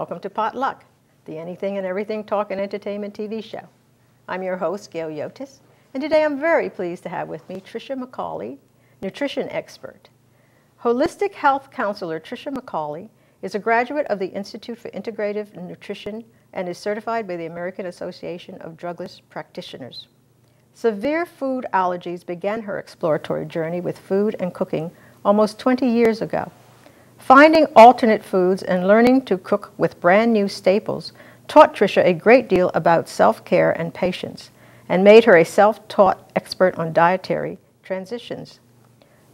welcome to Potluck, the Anything and Everything Talk and Entertainment TV show. I'm your host, Gayle Yiotis, and today I'm very pleased to have with me Tricia McCauley, nutrition expert. Holistic health counselor Tricia McCauley is a graduate of the Institute for Integrative Nutrition and is certified by the American Association of Drugless Practitioners. Severe food allergies began her exploratory journey with food and cooking almost 20 years ago. Finding alternate foods and learning to cook with brand new staples taught Tricia a great deal about self-care and patience and made her a self-taught expert on dietary transitions.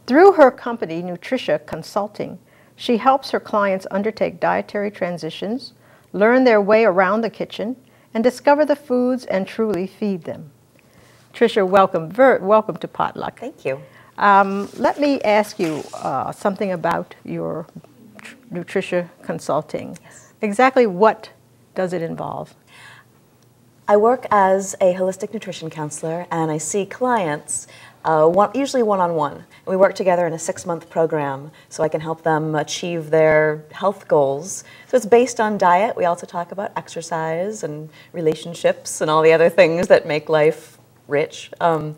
Through her company, Nutricia Consulting, she helps her clients undertake dietary transitions, learn their way around the kitchen, and discover the foods and truly feed them. Tricia, welcome, welcome to Potluck. Thank you. Um, let me ask you uh, something about your Nutricia Consulting. Yes. Exactly what does it involve? I work as a holistic nutrition counselor and I see clients uh, one, usually one-on-one. -on -one. We work together in a six-month program so I can help them achieve their health goals. So it's based on diet. We also talk about exercise and relationships and all the other things that make life rich. Um,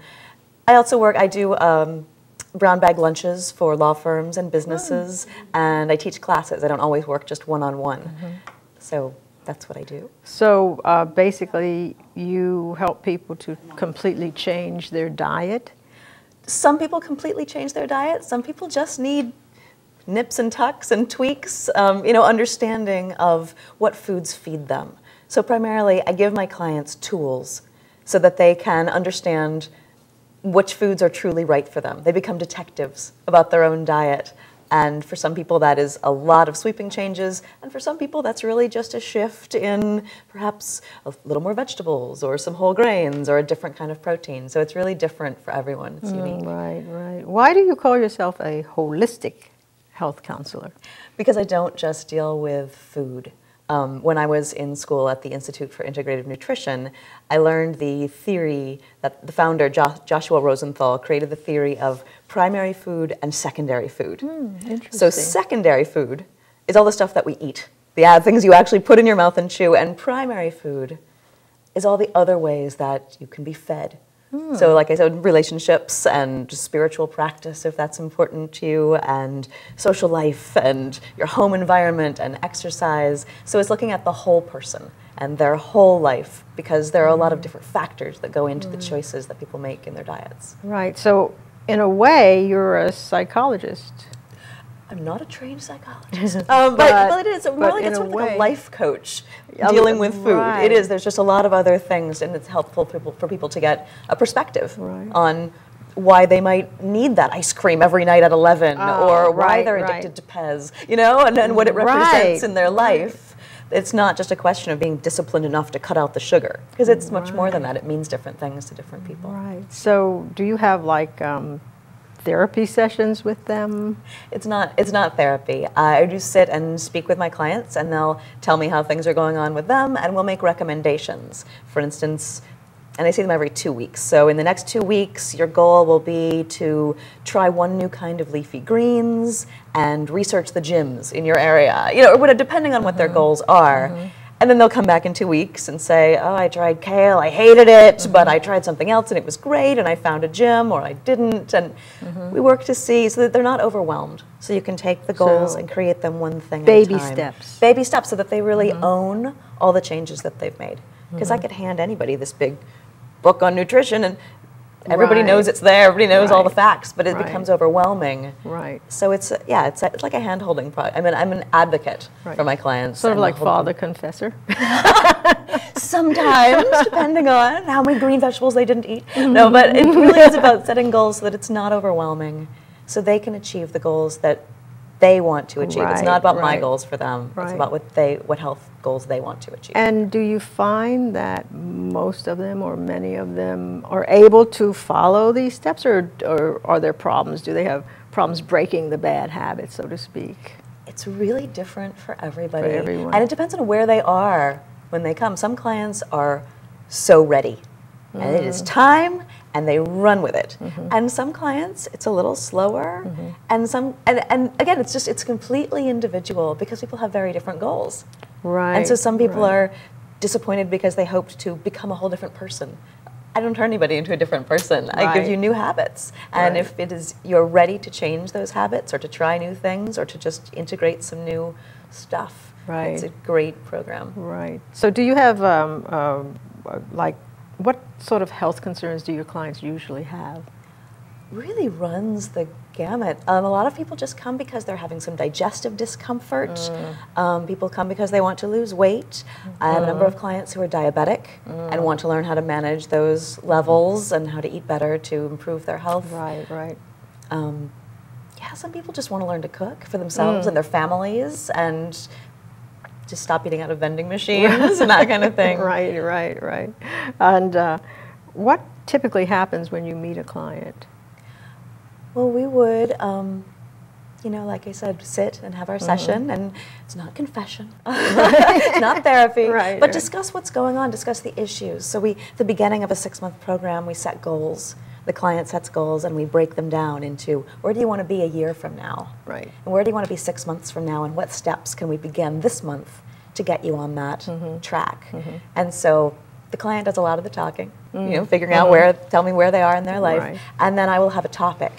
I also work, I do um, brown bag lunches for law firms and businesses, oh. and I teach classes. I don't always work just one-on-one. mm -hmm. So that's what I do. So uh, basically, you help people to completely change their diet? Some people completely change their diet. Some people just need nips and tucks and tweaks, um, you know, understanding of what foods feed them. So primarily, I give my clients tools so that they can understand which foods are truly right for them. They become detectives about their own diet. And for some people, that is a lot of sweeping changes. And for some people, that's really just a shift in perhaps a little more vegetables or some whole grains or a different kind of protein. So it's really different for everyone. It's mm, unique. Right, right. Why do you call yourself a holistic health counselor? Because I don't just deal with food. Um, when I was in school at the Institute for Integrative Nutrition, I learned the theory that the founder, jo Joshua Rosenthal, created the theory of primary food and secondary food. Mm, so secondary food is all the stuff that we eat, the things you actually put in your mouth and chew, and primary food is all the other ways that you can be fed Hmm. So, like I said, relationships and spiritual practice, if that's important to you, and social life and your home environment and exercise. So, it's looking at the whole person and their whole life because there are a lot of hmm. different factors that go into the hmm. choices that people make in their diets. Right. So, in a way, you're a psychologist. I'm not a trained psychologist, um, but, but, but, it is more like it's sort of like a life coach dealing with food. Right. It is. There's just a lot of other things, and it's helpful for people, for people to get a perspective right. on why they might need that ice cream every night at 11, oh, or why right, they're addicted to Pez, you know, and, and what it represents in their life. It's not just a question of being disciplined enough to cut out the sugar, because it's much more than that. It means different things to different people. Right. So, do you have like um, therapy sessions with them? It's not, it's not therapy. I just sit and speak with my clients and they'll tell me how things are going on with them and we'll make recommendations. For instance, and I see them every two weeks. So in the next two weeks, your goal will be to try one new kind of leafy greens and research the gyms in your area. You know, depending on what mm -hmm. their mm-hmm. goals are. Mm -hmm. And then they'll come back in two weeks and say, oh, I tried kale, I hated it, mm -hmm. but I tried something else and it was great, and I found a gym or I didn't. And mm -hmm. we work to see so that they're not overwhelmed. So you can take the goals so and create them one thing baby at a time. steps. Baby steps so that they really mm -hmm. own all the changes that they've made. Because I mm-hmm. could hand anybody this big book on nutrition and Everybody right. knows it's there. Everybody knows right. all the facts, but it right. becomes overwhelming. Right. So it's yeah, it's, it's like a hand holding project. I mean, I'm an advocate for my clients. Sort of like father confessor. Sometimes, depending on how many green vegetables they didn't eat. Mm-hmm. No, but it really is about setting goals so that it's not overwhelming, so they can achieve the goals that they want to achieve. Right, it's not about right. my goals for them. Right. It's about what they what health goals they want to achieve. And do you find that most of them or many of them are able to follow these steps or, or are there problems? Do they have problems breaking the bad habits, so to speak? It's really different for everybody. For everyone. And it depends on where they are when they come. Some clients are so ready. Mm. And it is mm. time and they run with it. Mm -hmm. And some clients, it's a little slower, mm -hmm. and some, and, and again, it's just it's completely individual because people have very different goals. Right. And so some people right. are disappointed because they hoped to become a whole different person. I don't turn anybody into a different person. Right. I give you new habits. And Right. if it is you're ready to change those habits or to try new things or to just integrate some new stuff, Right. it's a great program. Right. So, do you have um, um, uh, like what sort of health concerns do your clients usually have? really runs the gamut. Um, a lot of people just come because they're having some digestive discomfort. Mm. Um, people come because they want to lose weight. I have a number of Mm. clients who are diabetic and want to learn how to manage those levels and how to eat better to improve their health. Right. Right. Um, yeah, some people just want to learn to cook for themselves Mm. and their families and just stop eating out of vending machines and that kind of thing. Right. Right. Right. And uh, what typically happens when you meet a client? Well, we would, um, you know, like I said, sit and have our session, and it's not confession, it's not therapy, Right, but right. discuss what's going on, discuss the issues. So we, the beginning of a six-month program, we set goals. The client sets goals, and we break them down into where do you want to be a year from now, Right. and where do you want to be six months from now, and what steps can we begin this month to get you on that Mm-hmm. track? And so the client does a lot of the talking, you know, figuring out where, tell me where they are in their life, Mm-hmm. Right. and then I will have a topic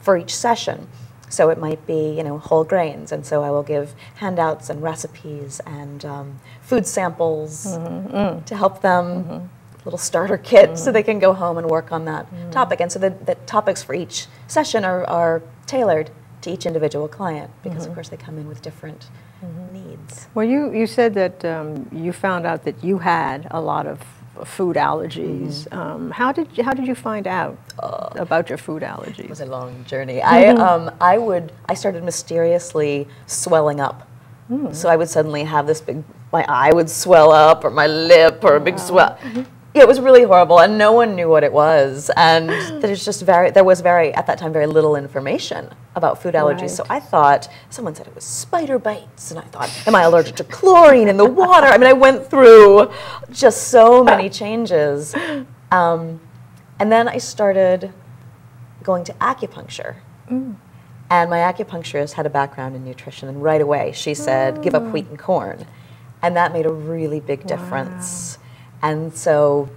for each session. So it might be, you know, whole grains, and so I will give handouts and recipes and um, food samples Mm-hmm. to help them, little starter kit, so mm. they can go home and work on that mm. topic. And so the, the topics for each session are, are tailored to each individual client because, of mm-hmm. course, they come in with different mm-hmm. needs. Well, you, you said that um, you found out that you had a lot of food allergies. Mm-hmm. Um, how did you, how did you find out uh, about your food allergies? It was a long journey. I, um, I would, I started mysteriously swelling up. Mm. So I would suddenly have this big, my eye would swell up, or my lip, or a big swell. Yeah, it was really horrible, and no one knew what it was. And there's just very, there was very, at that time, very little information about food allergies. So I thought, someone said it was spider bites, and I thought, am I allergic to chlorine in the water? I mean, I went through just so many changes. Um, and then I started going to acupuncture. And my acupuncturist had a background in nutrition, and right away she said, give up wheat and corn. And that made a really big difference. And so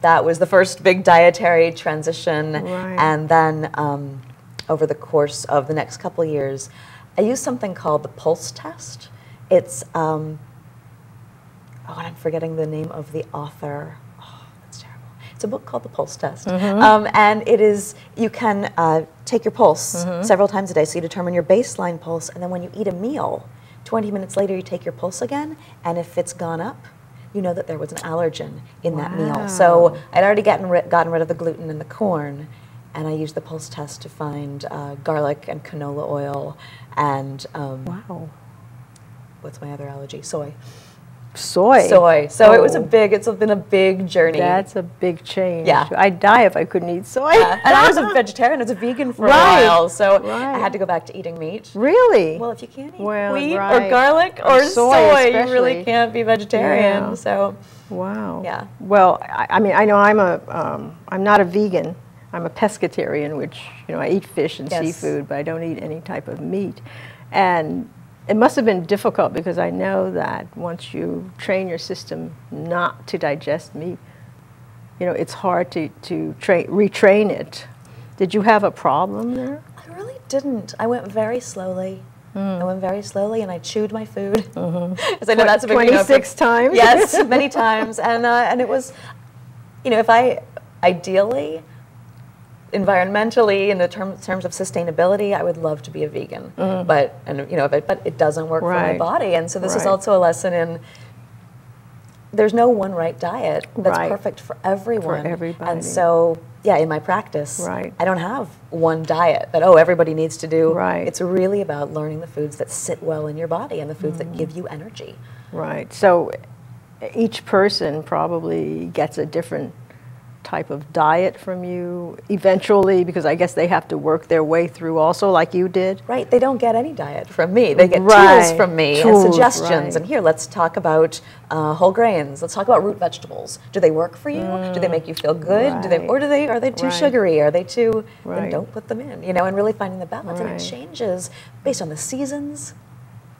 that was the first big dietary transition. Right. And then um, over the course of the next couple years, I used something called the pulse test. It's, um, oh, and I'm forgetting the name of the author. Oh, that's terrible. It's a book called The Pulse Test. Um, and it is, you can uh, take your pulse several times a day. So you determine your baseline pulse. And then when you eat a meal, 20 minutes later, you take your pulse again. And if it's gone up, you know that there was an allergen in that meal. So I'd already gotten rid, gotten rid of the gluten and the corn. And I used the pulse test to find uh, garlic and canola oil and um, Wow. what's my other allergy? Soy. Soy. Soy. So it was a Oh. big. It's been a big journey. That's a big change. Yeah. I'd die if I couldn't eat soy. Yeah. and I was a vegetarian. I was a vegan for Right. a while, so I had to go back to eating meat. really? Well, if you can't eat Well, wheat or garlic Or or, soy soy, you really can't be vegetarian. Yeah. So Wow. Yeah. Well, I, I mean, I know I'm a, um, I'm not a vegan. I'm a pescatarian, which you know I eat fish and Yes. seafood, but I don't eat any type of meat. And it must have been difficult because I know that once you train your system not to digest meat, you know, it's hard to to train retrain it. Did you have a problem there? I really didn't. I went very slowly. I went very slowly, and I chewed my food. Because I know that's a big you know, 26 times? Yes, many times, and uh, and it was, you know, if I ideally, environmentally, in the term, terms of sustainability, I would love to be a vegan, mm. but and you know, but, but it doesn't work for my body, and so this is also a lesson in. There's no one right diet that's Right. perfect for everyone. for everybody. And so, yeah, in my practice, Right. I don't have one diet that oh everybody needs to do. Right. It's really about learning the foods that sit well in your body and the foods that mm. give you energy. Right. So each person probably gets a different type of diet from you eventually because I guess they have to work their way through also like you did. Right. They don't get any diet from me. They get Right. tools from me Tools, and suggestions. right. And here, let's talk about uh, whole grains. Let's talk about root vegetables. Do they work for you? Do they make you feel good? Do they, or do they are they too Right. sugary? Are they too? Then don't put them in. You know, and really finding the balance. And it changes based on the seasons.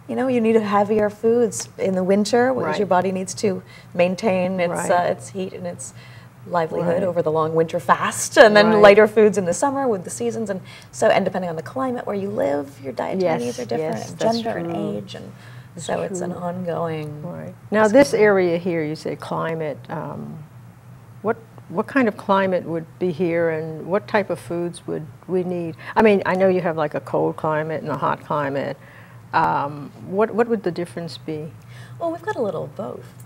you know, you need heavier foods in the winter because Right. your body needs to maintain its Right. uh, its heat and its livelihood Right. over the long winter fast, and then Right. lighter foods in the summer with the seasons, and so and depending on the climate where you live, your dietary Yes, needs are different, yes, and that's gender and age, and so it's an ongoing. Right. Now, this area here, you say climate. Um, what what kind of climate would be here, and what type of foods would we need? I mean, I know you have like a cold climate and a hot climate. Um, what what would the difference be? Well, we've got a little of both.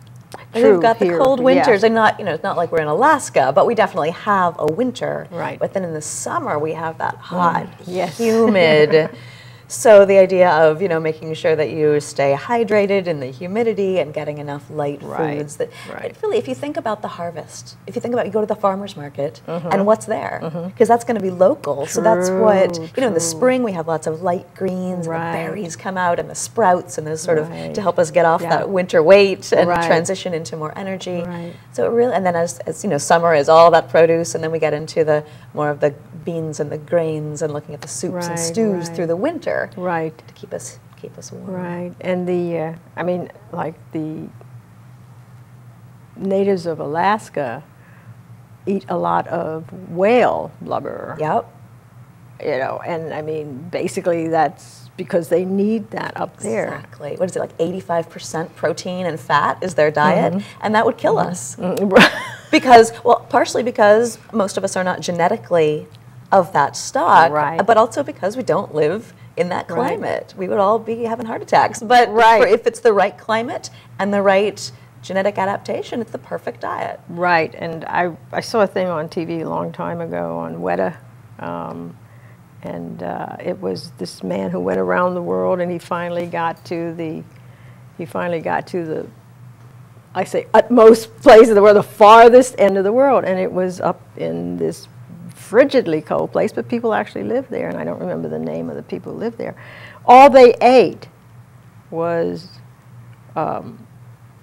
We've got the here, cold yeah. winters, and not you know it's not like we're in Alaska, but we definitely have a winter. Right. But then in the summer we have that hot, mm. yes. humid. so the idea of you know making sure that you stay hydrated in the humidity and getting enough light Right, foods. That right. it really, if you think about the harvest, if you think about you go to the farmers market Mm-hmm. and what's there, because that's going to be local. so that's what True, you know. In the spring we have lots of light greens, and Right. the berries come out, and the sprouts, and those sort of to help us get off Yeah. that winter weight and transition into more energy. Right. So it really, and then as, as you know, summer is all that produce, and then we get into the more of the beans and the grains, and looking at the soups and stews through the winter Right. to keep us keep us warm. Right, and the, uh, I mean, like the natives of Alaska eat a lot of whale blubber. Yep. You know, and I mean, basically that's because they need that up there. Exactly. What is it like? Eighty-five percent protein and fat is their diet, Mm-hmm. and that would kill us because, well, partially because most of us are not genetically of that stock, Right. but also because we don't live in that Right. climate. We would all be having heart attacks. But Right. if it's the right climate and the right genetic adaptation, it's the perfect diet. Right, and I, I saw a thing on TV a long time ago on WETA, um, and uh, it was this man who went around the world, and he finally got to the, he finally got to the, I say utmost place of the world, the farthest end of the world, and it was up in this frigidly cold place, but people actually lived there, and I don't remember the name of the people who lived there. All they ate was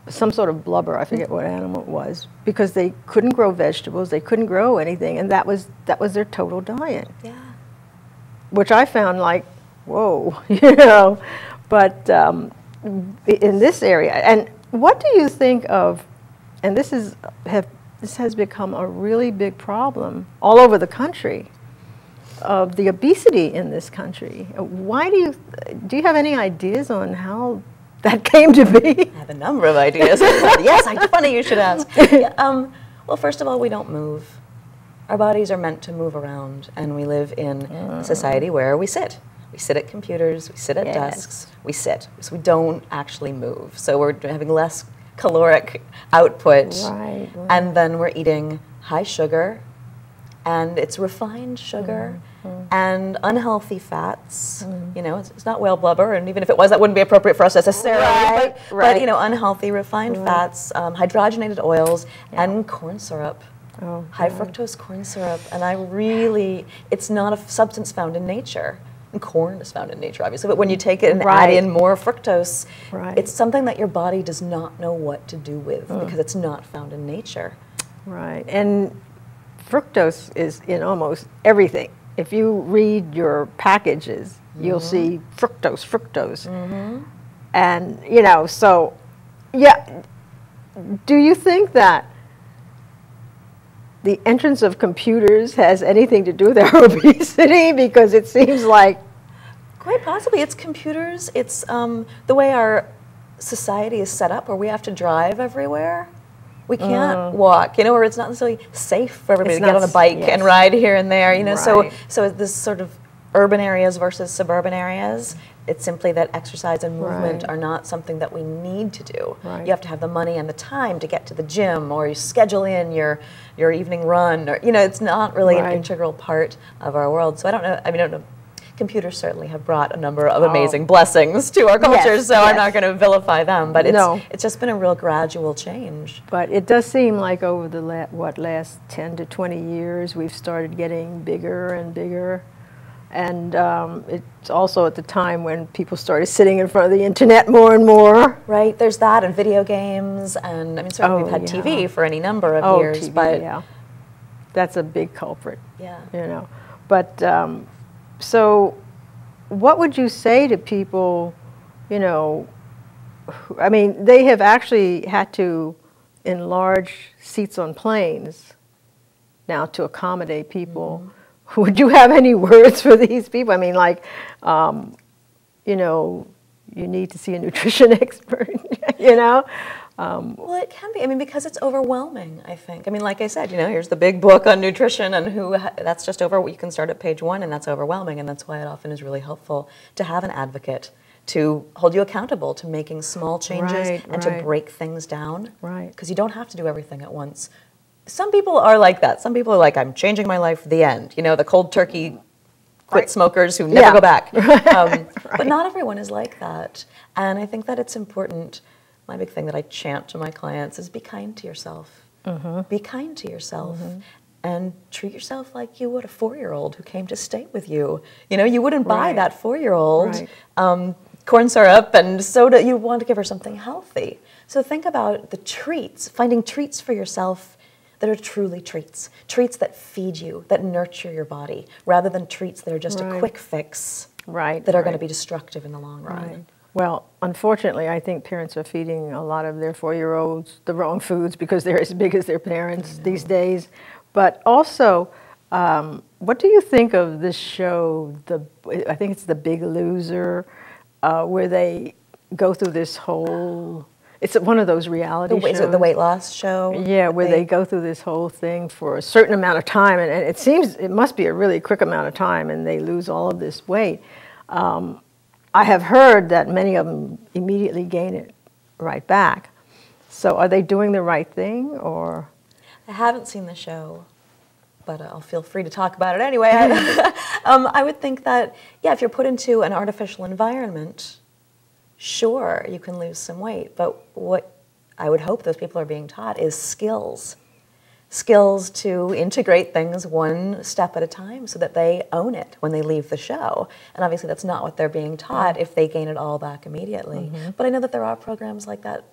some sort of blubber. I forget what animal it was because they couldn't grow vegetables. They couldn't grow anything, and that was that was their total diet, Yeah. which I found like, whoa, you know. But um, in this area, and what do you think of? And this is have this has become a really big problem all over the country of the obesity in this country. Why do you do you have any ideas on how that came to be? I have a number of ideas. yes, I, funny you should ask. Yeah, um, well, first of all, we don't move. Our bodies are meant to move around, and we live in a society where we sit. We sit at computers, we sit at Yes. desks, we sit. So we don't actually move. So we're having less caloric output. Right, right. And then we're eating high sugar, and it's refined sugar Mm-hmm. and unhealthy fats. You know, it's, it's not whale blubber, and even if it was, that wouldn't be appropriate for us necessarily. Right, but, right. but you know, unhealthy refined fats, um, hydrogenated oils, and corn syrup. Oh, High fructose corn syrup, and I really, it's not a substance found in nature. And corn is found in nature, obviously, but when you take it and add in more fructose, Right. it's something that your body does not know what to do with Mm. because it's not found in nature. Right, and fructose is in almost everything. If you read your packages, you'll see fructose, fructose. And, you know, so, yeah, do you think that the entrance of computers has anything to do with our obesity? Because it seems like, Quite possibly, it's computers. It's um, the way our society is set up, where we have to drive everywhere. We can't walk, you know, or it's not necessarily safe for everybody It's to get on a bike yes. and ride here and there, you know. So, so this sort of urban areas versus suburban areas. It's simply that exercise and movement Right. are not something that we need to do. Right. You have to have the money and the time to get to the gym, or you schedule in your your evening run, or you know, it's not really Right. an integral part of our world. So I don't know. I mean, I don't know. Computers certainly have brought a number of oh. amazing blessings to our culture, Oh. Yes, so I'm not going to vilify them. But it's No. it's just been a real gradual change. but it does seem like over the, la- what, last 10 to 20 years, we've started getting bigger and bigger. And um, it's also at the time when people started sitting in front of the internet more and more. Right? There's that, and video games, and I mean, certainly Oh, we've had yeah. TV for any number of oh, years, TV, but yeah. That's a big culprit, yeah. you know. But um, so, what would you say to people, you know, who- I mean, they have actually had to enlarge seats on planes now to accommodate people. Would you have any words for these people? I mean, like, um, you know, you need to see a nutrition expert, you know? Well, it can be. I mean, because it's overwhelming, I think. I mean, like I said, you know, here's the big book on nutrition, and who that's just over. You can start at page one, and that's overwhelming. And that's why it often is really helpful to have an advocate to hold you accountable to making small changes Right, and right. to break things down. Right. Because you don't have to do everything at once. Some people are like that. Some people are like, I'm changing my life, the end. You know, the cold turkey quit Right. smokers who never Yeah. go back. Um, But not everyone is like that. And I think that it's important. My big thing that I chant to my clients is be kind to yourself. Mm-hmm. Be kind to yourself. And treat yourself like you would a four-year-old who came to stay with you. You know, you wouldn't buy Right. that four-year-old Right. um, corn syrup and soda. You want to give her something healthy. So think about the treats, finding treats for yourself that are truly treats, treats that feed you, that nurture your body, rather than treats that are just a quick fix Right. that are going to be destructive in the long run. Right. Well, unfortunately, I think parents are feeding a lot of their four-year-olds the wrong foods because they're as big as their parents these days. But also, um, what do you think of this show? The I think it's The Big Loser, uh, where they go through this whole. It's one of those reality The, wa- is shows. it the weight loss show? Yeah, where they, go through this whole thing for a certain amount of time, and, and it seems it must be a really quick amount of time, and they lose all of this weight. Um, I have heard that many of them immediately gain it right back. So, are they doing the right thing, or I haven't seen the show, but I'll feel free to talk about it anyway. um, I would think that, yeah, if you're put into an artificial environment, sure, you can lose some weight. But what I would hope those people are being taught is skills. Skills to integrate things one step at a time so that they own it when they leave the show. And obviously, that's not what they're being taught if they gain it all back immediately. Mm-hmm. But I know that there are programs like that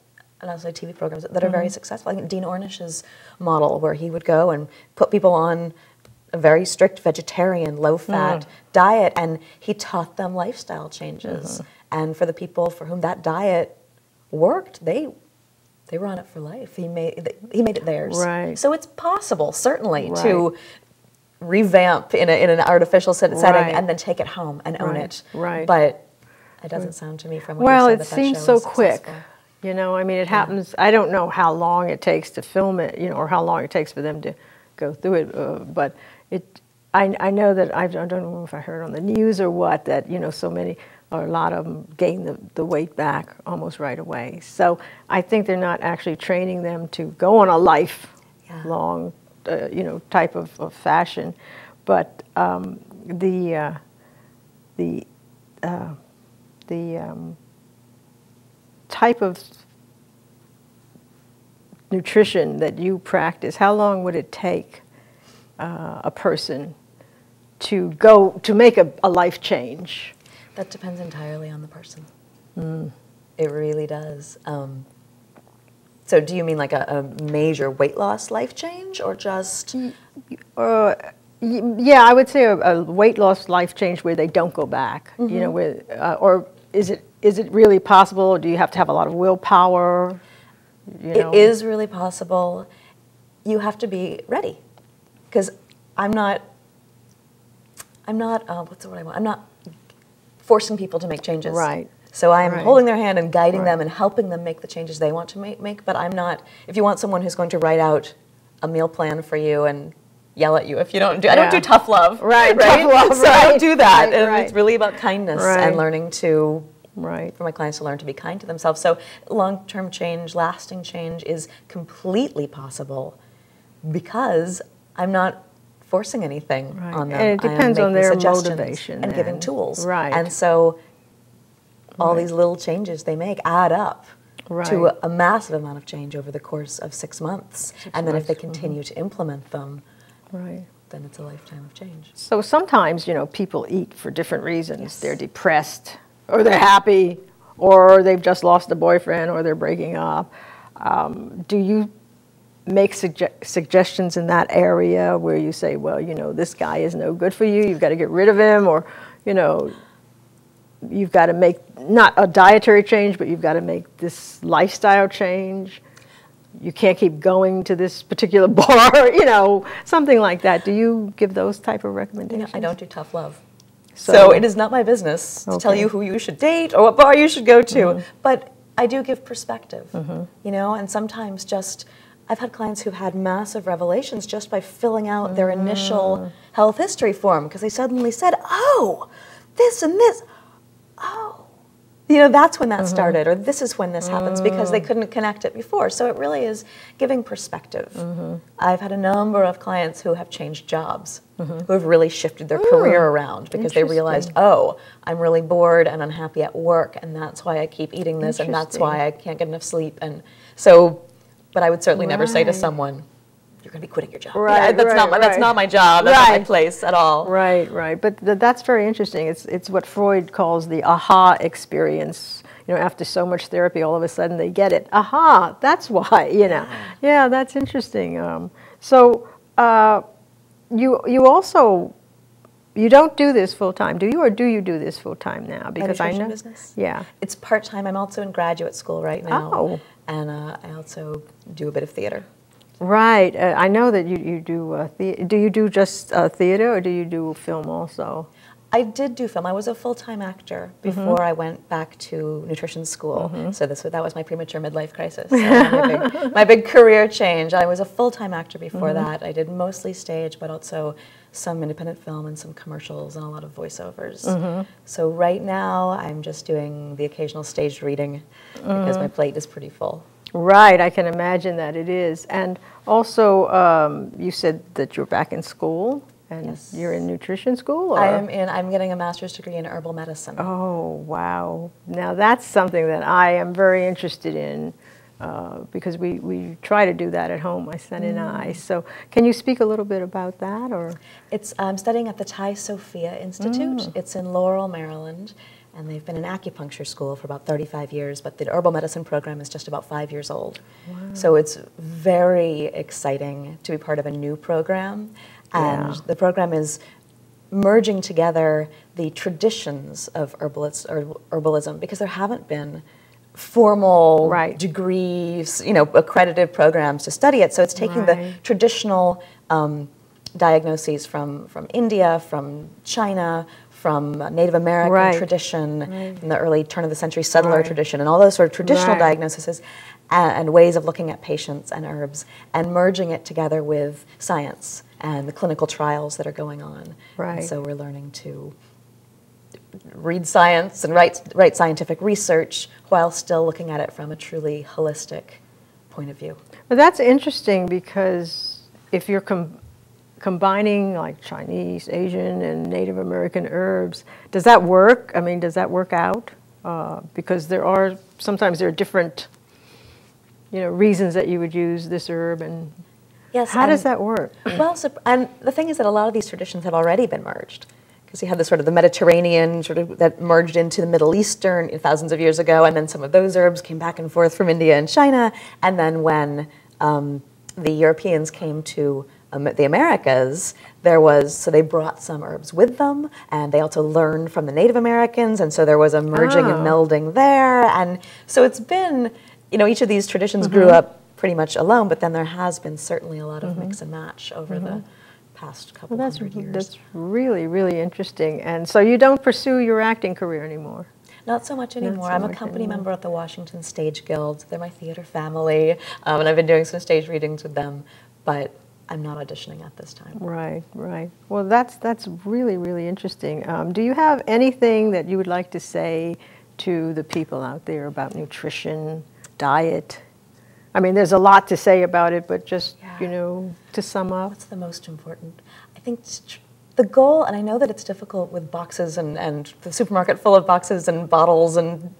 and also TV programs that are very mm-hmm. successful. I think Dean Ornish's model, where he would go and put people on a very strict vegetarian, low fat mm. diet, and he taught them lifestyle changes. Uh-huh. And for the people for whom that diet worked, they they were on it for life. He made he made it theirs. Right. So it's possible, certainly, Right. to revamp in, a, in an artificial set, setting Right. and then take it home and own Right, it. right. But it doesn't sound to me from what well, you it said that that seems show so quick. successful. You know, I mean, it happens. I don't know how long it takes to film it, you know, or how long it takes for them to go through it. Uh, but it, I, I know that I, I don't know if I heard on the news or what that you know so many or a lot of them gain the, the weight back almost right away. So I think they're not actually training them to go on a lifelong, uh, you know, type of, of fashion. But um, the uh, the uh, the um, type of nutrition that you practice, how long would it take uh, a person to go to make a, a life change? That depends entirely on the person. Mm. It really does. Um, so, do you mean like a, a major weight loss life change, or just Uh, yeah, I would say a, a weight loss life change where they don't go back. You know, where, uh, or is it is it really possible? Or do you have to have a lot of willpower? You know? it is really possible? You have to be ready, because I'm not. I'm not. Uh, what's the word I want? I'm not forcing people to make changes. Right. So I am Right. holding their hand and guiding Right. them and helping them make the changes they want to make, make. But I'm not. If you want someone who's going to write out a meal plan for you and yell at you if you don't do, I don't do tough love. Right, Right. tough love, So I don't do that. right, and right. it's really about kindness Right. and learning to right. for my clients to learn to be kind to themselves. So long-term change, lasting change is completely possible because I'm not forcing anything Right. on them. And it depends on their motivation and giving and- tools. right. And so all Right. these little changes they make add up to a, a massive amount of change over the course of six months. and then if they mm-hmm. continue to implement them, Right. then it's a lifetime of change. So sometimes, you know, people eat for different reasons. Yes. They're depressed, or they're happy, or they've just lost a boyfriend, or they're breaking up. Um, do you make sugge- suggestions in that area where you say, well, you know, this guy is no good for you, you've got to get rid of him, or, you know, you've got to make not a dietary change, but you've got to make this lifestyle change. You can't keep going to this particular bar, you know, something like that. Do you give those type of recommendations? I don't do tough love. So, it is not my business to tell you who you should date or what bar you should go to. Mm-hmm. But I do give perspective, you know, and sometimes just I've had clients who've had massive revelations just by filling out their Mm. initial health history form because they suddenly said, "Oh, this and this. Oh." You know, that's when that started, or this is when this happens because Mm. they couldn't connect it before. So it really is giving perspective. Mm-hmm. I've had a number of clients who have changed jobs, who have really shifted their career around because they realized, oh, I'm really bored and unhappy at work, and that's why I keep eating this, and that's why I can't get enough sleep. And so, but I would certainly never say to someone, you're going to be quitting your job. Right, Yeah, that's right, not my, that's not my job. That's not my place at all. Right, right. But th- that's very interesting. It's, it's what Freud calls the aha experience. You know, after so much therapy, all of a sudden they get it. Aha, that's why, you know. Yeah, that's interesting. Um, so uh, you, you also, you don't do this full time, do you? Or do you do this full time now? Because I know. business? Yeah. It's part time. I'm also in graduate school right now. Oh. And uh, I also do a bit of theater. Right. Uh, I know that you, you do, uh, the, do you do just uh, theater or do you do film also? I did do film. I was a full time actor before I went back to nutrition school. So this that was my premature midlife crisis. So my, big, my big career change. I was a full time actor before that. I did mostly stage, but also some independent film and some commercials and a lot of voiceovers. So right now I'm just doing the occasional staged reading because my plate is pretty full. Right, I can imagine that it is. And also, um, you said that you're back in school and Yes. you're in nutrition school? Or? I am in. I'm getting a master's degree in herbal medicine. Oh, wow. Now that's something that I am very interested in uh, because we, we try to do that at home, my son and Mm. I. So, can you speak a little bit about that? Or It's I'm studying at the Tai Sophia Institute. It's in Laurel, Maryland, and they've been an acupuncture school for about 35 years. But the herbal medicine program is just about five years old. Wow. So it's very exciting to be part of a new program, and Yeah. the program is merging together the traditions of herbalis- herb- herbalism because there haven't been formal Right. degrees, you know, accredited programs to study it. So it's taking the traditional um, diagnoses from, from India, from China, from Native American Right. tradition, from the early turn of the century settler Right. tradition, and all those sort of traditional Right. diagnoses and, and ways of looking at patients and herbs, and merging it together with science and the clinical trials that are going on. Right. And so we're learning to read science and write, write scientific research while still looking at it from a truly holistic point of view. But that's interesting because if you're com- combining like Chinese, Asian, and Native American herbs, does that work? I mean, does that work out? Uh, because there are sometimes there are different, you know, reasons that you would use this herb, and Yes. how does that work? Well, so, and the thing is that a lot of these traditions have already been merged. Because you had the sort of the Mediterranean sort of that merged into the Middle Eastern thousands of years ago, and then some of those herbs came back and forth from India and China. And then when um, the Europeans came to um, the Americas, there was so they brought some herbs with them, and they also learned from the Native Americans, and so there was a merging and Oh. melding there. And so it's been, you know, each of these traditions grew up pretty much alone, but then there has been certainly a lot of mix and match over the past couple Well, that's hundred years. that's really really interesting. And so you don't pursue your acting career anymore. Not so much anymore. so I'm a company anymore. member at the Washington Stage Guild. They're my theater family, um, and I've been doing some stage readings with them, but I'm not auditioning at this time. Right, right. Well, that's that's really really interesting. Um, do you have anything that you would like to say to the people out there about nutrition, diet? I mean, there's a lot to say about it, but just you know, to sum up. What's the most important? I think the goal, and I know that it's difficult with boxes and, and the supermarket full of boxes and bottles and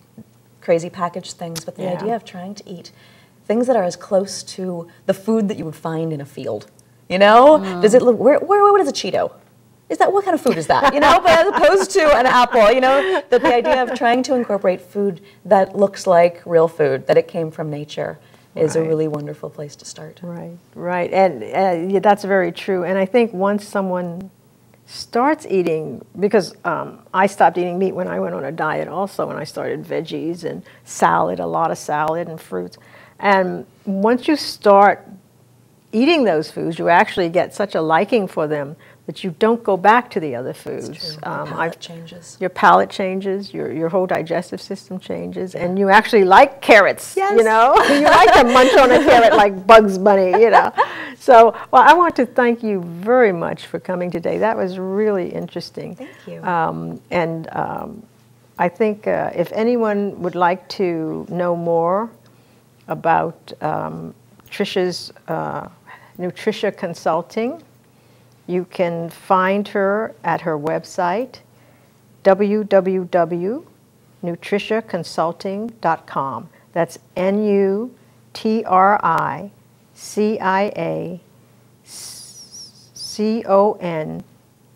crazy packaged things, but the Yeah. idea of trying to eat things that are as close to the food that you would find in a field. You know, mm. does it look, where, where, what is a Cheeto? Is that, what kind of food is that? You know, but as opposed to an apple, you know, that the idea of trying to incorporate food that looks like real food, that it came from nature, is a really wonderful place to start. Right, right, and uh, yeah, that's very true. And I think once someone starts eating, because um, I stopped eating meat when I went on a diet also, and I started veggies and salad, a lot of salad and fruits. And once you start eating those foods, you actually get such a liking for them that you don't go back to the other foods. Um, your palate changes. Your palate changes. Your your whole digestive system changes, and you actually like carrots. Yes. You know, you like to munch on a carrot like Bugs Bunny. You know, so well, I want to thank you very much for coming today. That was really interesting. Thank you. Um, and um, I think uh, if anyone would like to know more about um, Tricia's uh, Nutricia Consulting. You can find her at her website, www.nutriciaconsulting.com. That's N U T R I C I A C O N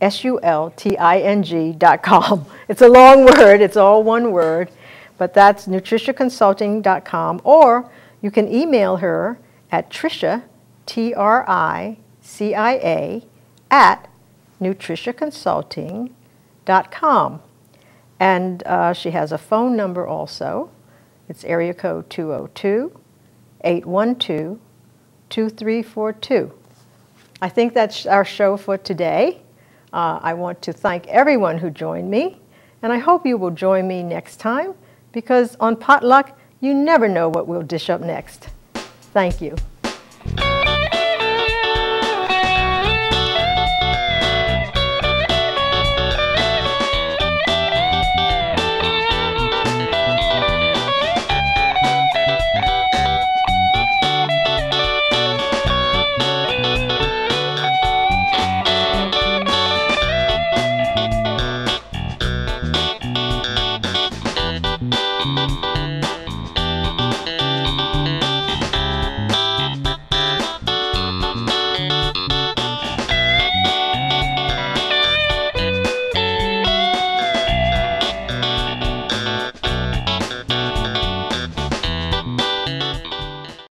S U L T I N G.com. It's a long word, it's all one word, but that's nutriciaconsulting.com. Or you can email her at Tricia, T R I C I A, at nutriciaconsulting.com. And uh, she has a phone number also. It's area code 202 812 2342. I think that's our show for today. Uh, I want to thank everyone who joined me, and I hope you will join me next time because on Potluck, you never know what we'll dish up next. Thank you.